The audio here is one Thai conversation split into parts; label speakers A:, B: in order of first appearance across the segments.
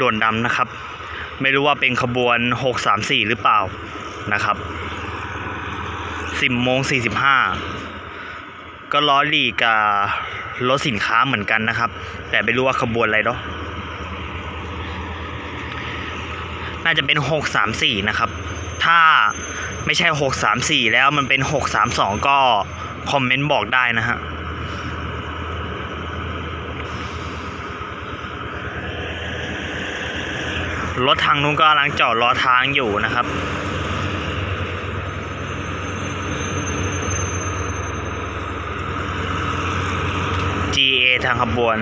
A: ด่วนดำนะครับ ไม่รู้ว่าเป็นขบวน 634 หรือเปล่านะครับ 10โมง45 ก็ล้อหลีกกับรถสินค้าเหมือนกันนะครับ แต่ไม่รู้ว่าขบวนอะไรเนาะน่าจะเป็น 634 นะครับ ถ้าไม่ใช่ 634 แล้วมันเป็น 632 ก็คอมเมนต์บอกได้นะฮะ รถทางนู้นก็กำลังจอดรอทางอยู่นะครับ GA ทางขบวน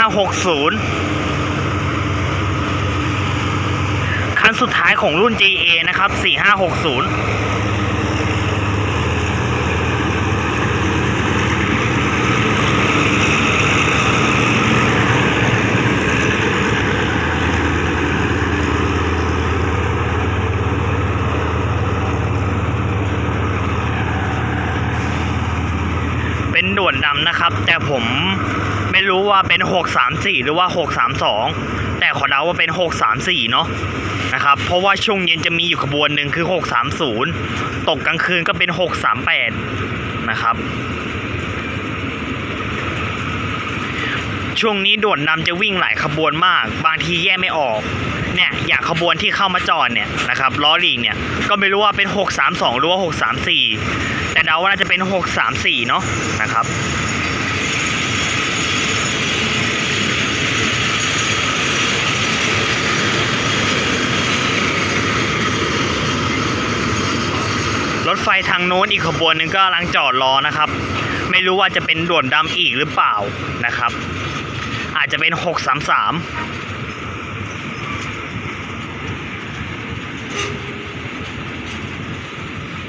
A: สี่ห้าหกศูนย์คันสุดท้ายของรุ่น GA นะครับสี่ห้าหกศูนย์เป็นด่วนดำนะครับ แต่ผม ไม่รู้ว่าเป็น 634 หรือว่า 632 แต่ขอเดาว่าเป็น 634 เนาะนะครับ เพราะว่าช่วงเย็นจะมีอยู่ขบวนหนึ่งคือ 630 ตกกลางคืนก็เป็น 638 นะครับ ช่วงนี้ด่วนนำจะวิ่งหลายขบวนมาก บางทีแยกไม่ออกเนี่ยอย่างขบวนที่เข้ามาจอดเนี่ยนะครับล้อหลีกเนี่ยก็ไม่รู้ว่าเป็น 632 หรือว่า 634 แต่เดาว่าน่าจะเป็น 634 เนาะนะครับ ฟทางโน้นอีกขบวนหนึ่งก็กำลังจอดรอนะครับ ไม่รู้ว่าจะเป็นด่วนดำอีกหรือเปล่านะครับ อาจจะเป็น 633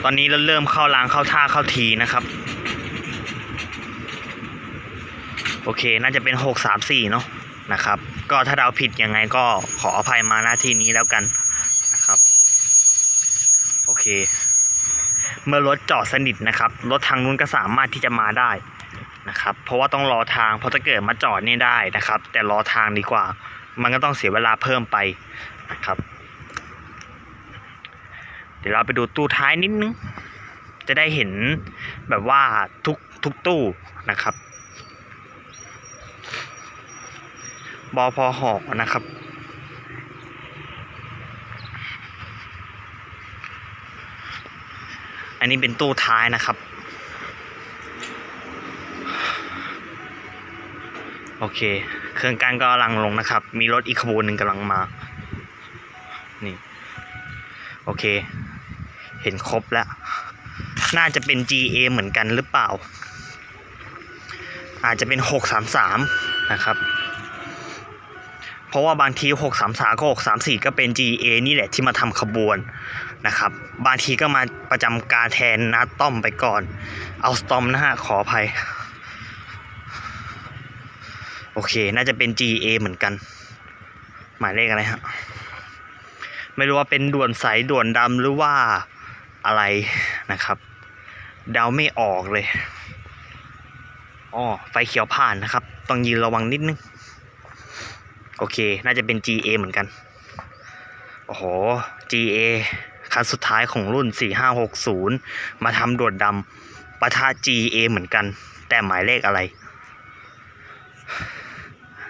A: ตอนนี้เราเริ่มเข้ารางเข้าท่าเข้าทีนะครับ โอเคน่าจะเป็น634เนาะนะครับ ก็ถ้าเราผิดยังไงก็ขออภัยมาหน้าที่นี้แล้วกันนะครับ โอเค เมื่อรถจอดสนิทนะครับ รถทางนู้นก็สามารถที่จะมาได้นะครับ เพราะว่าต้องรอทาง เพราะถ้าเกิดมาจอดนี่ได้นะครับ แต่รอทางดีกว่า มันก็ต้องเสียเวลาเพิ่มไปนะครับ เดี๋ยวเราไปดูตู้ท้ายนิดนึง จะได้เห็นแบบว่าทุกทุกตู้นะครับ บอพอหอนะครับ อันนี้เป็นตู้ท้ายนะครับ โอเค เครื่องกั้นก็กำลังลงนะครับ มีรถอีกขบวนหนึ่งกำลังมา นี่ โอเค เห็นครบแล้ว น่าจะเป็น GA เหมือนกันหรือเปล่า อาจจะเป็น 633 นะครับ เพราะว่าบางที 633ก็634 ก็เป็น GA นี่แหละที่มาทำขบวนนะครับ บางทีก็มาประจำการแทนนาต้อมไปก่อน เอาสตอมนะฮะ ขออภัย โอเค น่าจะเป็น GA เหมือนกัน หมายเลขอะไรฮะ ไม่รู้ว่าเป็นด่วนใสด่วนดำหรือว่าอะไรนะครับ เดาไม่ออกเลยอ๋อไฟเขียวผ่านนะครับ ต้องยืนระวังนิดนึง โอเค น่าจะเป็น GA เหมือนกัน โอ้โห GA คันสุดท้ายของรุ่น 4560 มาทำโด่วนดำปะทะ GA เหมือนกัน แต่หมายเลขอะไร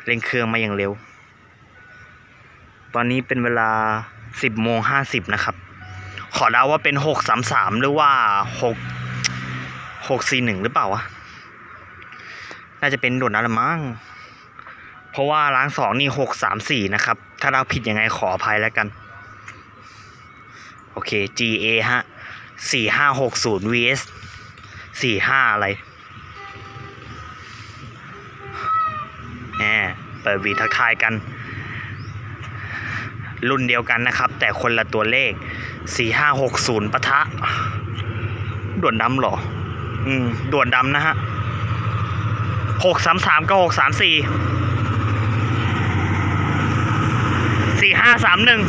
A: เร่งเครื่องมาอย่างเร็ว ตอนนี้เป็นเวลา 10โมง50 นะครับ ขอเดาว่าเป็น 633 หรือว่า 6 641 หรือเปล่าวะ น่าจะเป็นโด่วนนั้นละมั้ง เพราะว่าล้างสองนี่634นะครับ ถ้าเราผิดยังไงขออภัยแล้วกัน โอเค GA ฮะ4560 vs 45อะไรแหมเปิดวีทักทายกัน รุ่นเดียวกันนะครับ แต่คนละตัวเลข4560ปะทะ ด่วนดำหรอ อืม ด่วนดำนะฮะหกสามสามกับหกสามสี่ สี่ห้าสามหนึ่ง